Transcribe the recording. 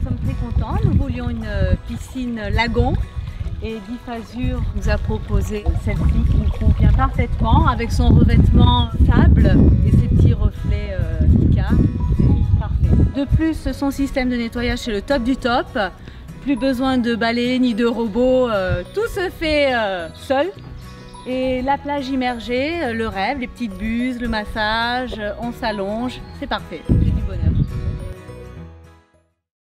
Nous sommes très contents. Nous voulions une euh, piscine lagon et Diffasure nous a proposé celle-ci qui nous convient parfaitement avec son revêtement sable et ses petits reflets euh, parfait. De plus, son système de nettoyage c'est le top du top. Plus besoin de balais ni de robots, euh, tout se fait euh, seul. Et la plage immergée, euh, le rêve, les petites buses, le massage, on s'allonge, c'est parfait, c'est du bonheur.